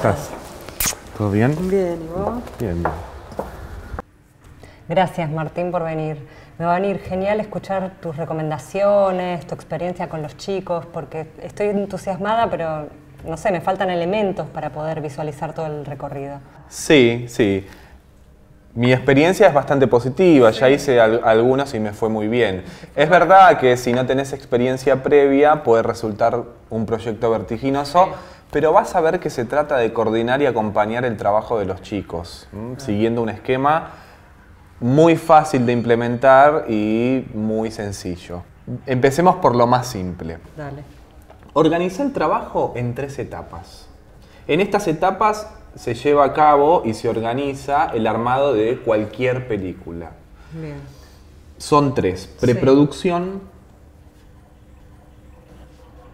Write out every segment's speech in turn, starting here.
estás? ¿Todo bien? Bien, ¿y vos? Bien, bien. Gracias Martín por venir. Me va a venir genial escuchar tus recomendaciones, tu experiencia con los chicos, porque estoy entusiasmada, pero no sé, me faltan elementos para poder visualizar todo el recorrido. Sí, sí. Mi experiencia es bastante positiva, ya hice al- algunas y me fue muy bien. Es verdad que si no tenés experiencia previa puede resultar un proyecto vertiginoso, pero vas a ver que se trata de coordinar y acompañar el trabajo de los chicos, ¿m? siguiendo un esquema muy fácil de implementar y muy sencillo. Empecemos por lo más simple. Dale. Organiza el trabajo en tres etapas. En estas etapas se lleva a cabo y se organiza el armado de cualquier película. Bien. Son tres, preproducción,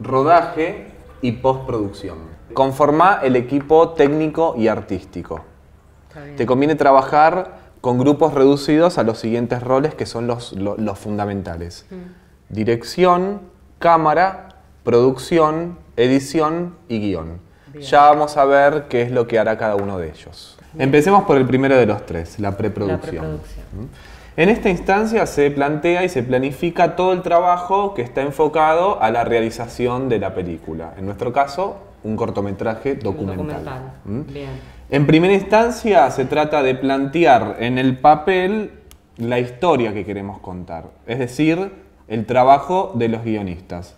rodaje y postproducción. Conforma el equipo técnico y artístico. Te conviene trabajar con grupos reducidos a los siguientes roles que son los, lo- los fundamentales. Dirección, cámara, producción, edición y guion. Ya vamos a ver qué es lo que hará cada uno de ellos. Empecemos por el primero de los tres, la preproducción. La preproducción. En esta instancia se plantea y se planifica todo el trabajo que está enfocado a la realización de la película. En nuestro caso, un cortometraje documental. documental. ¿Mm? Bien. En primera instancia se trata de plantear en el papel la historia que queremos contar, es decir, el trabajo de los guionistas.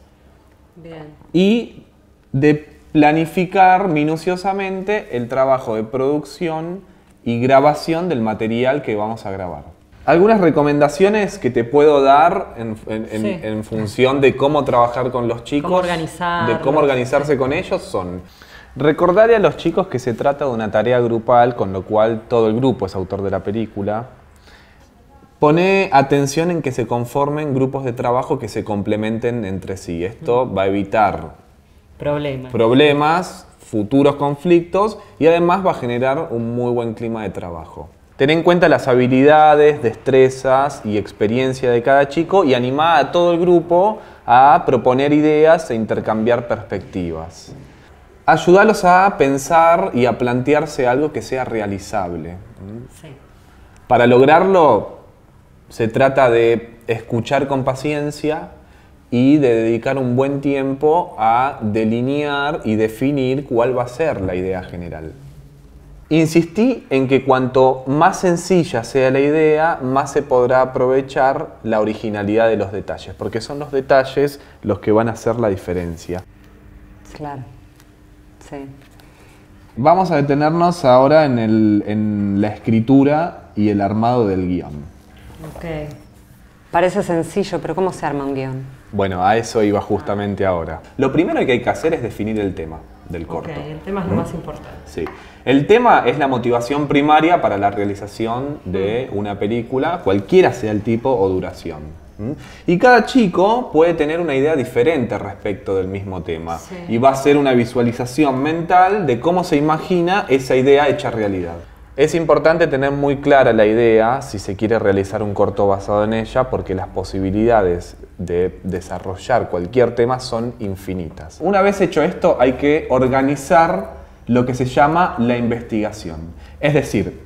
Bien. Y de planificar minuciosamente el trabajo de producción y grabación del material que vamos a grabar. Algunas recomendaciones que te puedo dar en, en- en- Sí. en función de cómo trabajar con los chicos, Cómo de cómo organizarse con ellos son recordarle a los chicos que se trata de una tarea grupal, con lo cual todo el grupo es autor de la película. Pone atención en que se conformen grupos de trabajo que se complementen entre sí. Esto va a evitar Problema. problemas, futuros conflictos y además va a generar un muy buen clima de trabajo. Ten en cuenta las habilidades, destrezas y experiencia de cada chico y anima a todo el grupo a proponer ideas e intercambiar perspectivas. Ayúdalos a pensar y a plantearse algo que sea realizable. Sí. Para lograrlo se trata de escuchar con paciencia y de dedicar un buen tiempo a delinear y definir cuál va a ser la idea general. Insistí en que cuanto más sencilla sea la idea, más se podrá aprovechar la originalidad de los detalles, porque son los detalles los que van a hacer la diferencia. Claro. Sí. Vamos a detenernos ahora en, el- en la escritura y el armado del guion. Ok. Parece sencillo, pero ¿cómo se arma un guion? Bueno, a eso iba justamente ahora. Lo primero que hay que hacer es definir el tema del corto. Ok, el tema es lo más importante. Sí. El tema es la motivación primaria para la realización de una película, cualquiera sea el tipo o duración. ¿m? Y cada chico puede tener una idea diferente respecto del mismo tema. Sí. Y va a ser una visualización mental de cómo se imagina esa idea hecha realidad. Es importante tener muy clara la idea si se quiere realizar un corto basado en ella, porque las posibilidades de desarrollar cualquier tema son infinitas. Una vez hecho esto, hay que organizar lo que se llama la investigación. Es decir,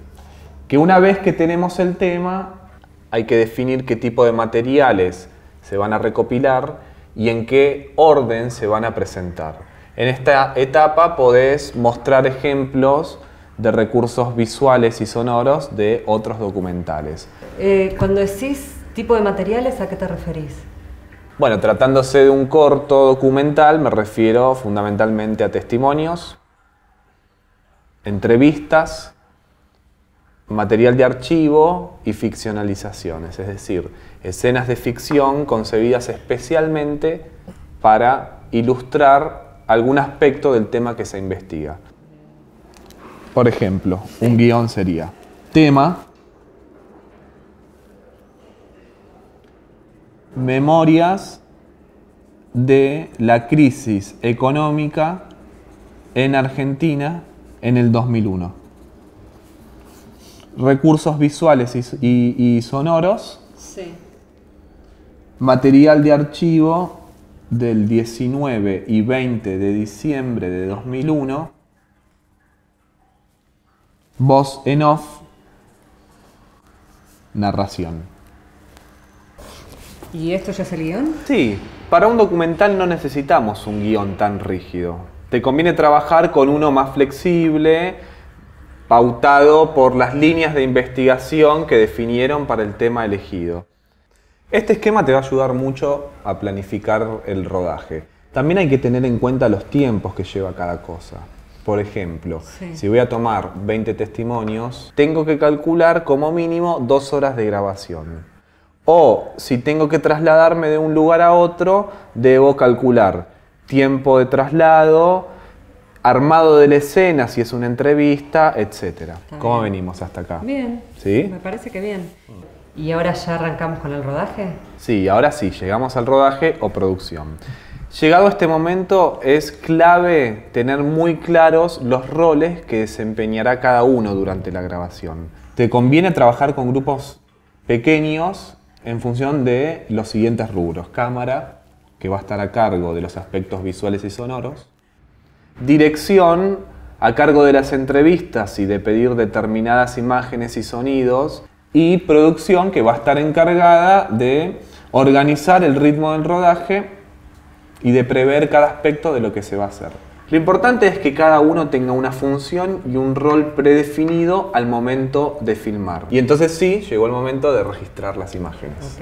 que una vez que tenemos el tema, hay que definir qué tipo de materiales se van a recopilar y en qué orden se van a presentar. En esta etapa podés mostrar ejemplos de recursos visuales y sonoros de otros documentales. Eh, cuando decís tipo de materiales, ¿a qué te referís? Bueno, tratándose de un corto documental, me refiero fundamentalmente a testimonios, entrevistas, material de archivo y ficcionalizaciones, es decir, escenas de ficción concebidas especialmente para ilustrar algún aspecto del tema que se investiga. Por ejemplo, un guion sería tema, memorias de la crisis económica en Argentina en el 2001. Recursos visuales y, y- y sonoros, Sí. material de archivo del 19 y 20 de diciembre de 2001 voz en off, narración. ¿Y esto ya es el guion? Sí, para un documental no necesitamos un guion tan rígido. Te conviene trabajar con uno más flexible, pautado por las líneas de investigación que definieron para el tema elegido. Este esquema te va a ayudar mucho a planificar el rodaje. También hay que tener en cuenta los tiempos que lleva cada cosa. Por ejemplo, Sí. si voy a tomar 20 testimonios, tengo que calcular como mínimo dos horas de grabación. O si tengo que trasladarme de un lugar a otro, debo calcular tiempo de traslado, armado de la escena, si es una entrevista, etc. ¿Cómo venimos hasta acá? Bien. ¿Sí? Me parece que bien. ¿Y ahora ya arrancamos con el rodaje? Sí, ahora sí, llegamos al rodaje o producción. Llegado este momento es clave tener muy claros los roles que desempeñará cada uno durante la grabación. Te conviene trabajar con grupos pequeños en función de los siguientes rubros. Cámara, que va a estar a cargo de los aspectos visuales y sonoros. Dirección, a cargo de las entrevistas y de pedir determinadas imágenes y sonidos. Y producción, que va a estar encargada de organizar el ritmo del rodaje y de prever cada aspecto de lo que se va a hacer. Lo importante es que cada uno tenga una función y un rol predefinido al momento de filmar. Y entonces sí, llegó el momento de registrar las imágenes.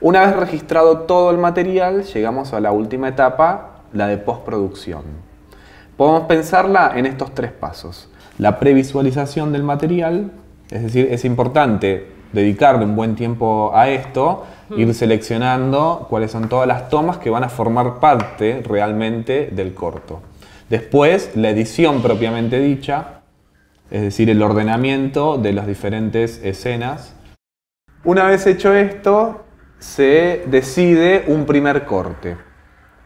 Una vez registrado todo el material, llegamos a la última etapa, la de postproducción. Podemos pensarla en estos tres pasos. La previsualización del material, es decir, es importante dedicarle un buen tiempo a esto, ir seleccionando cuáles son todas las tomas que van a formar parte realmente del corto. Después, la edición propiamente dicha, es decir, el ordenamiento de las diferentes escenas. Una vez hecho esto, se decide un primer corte.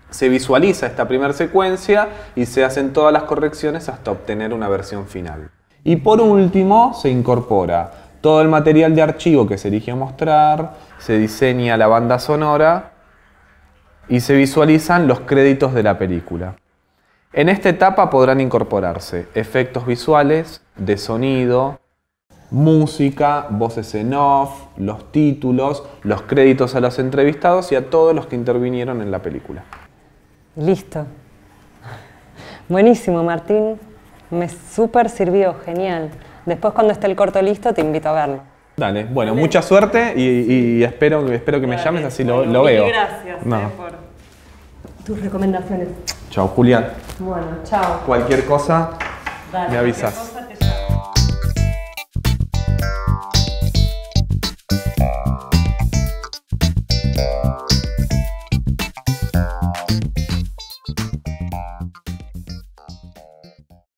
Se visualiza esta primera secuencia y se hacen todas las correcciones hasta obtener una versión final. Y por último, se incorpora todo el material de archivo que se eligió mostrar, se diseña la banda sonora y se visualizan los créditos de la película. En esta etapa podrán incorporarse efectos visuales, de sonido, música, voces en off, los títulos, los créditos a los entrevistados y a todos los que intervinieron en la película. Listo. Buenísimo, Martín. Me súper sirvió, genial. Después cuando esté el corto listo te invito a verlo. Dale, bueno, mucha suerte y, y espero, espero que me llames así lo, Bueno, lo mil veo. Gracias No. eh, por tus recomendaciones. Chao, Julián. Bueno, chao. Cualquier cosa, Dale, me avisas.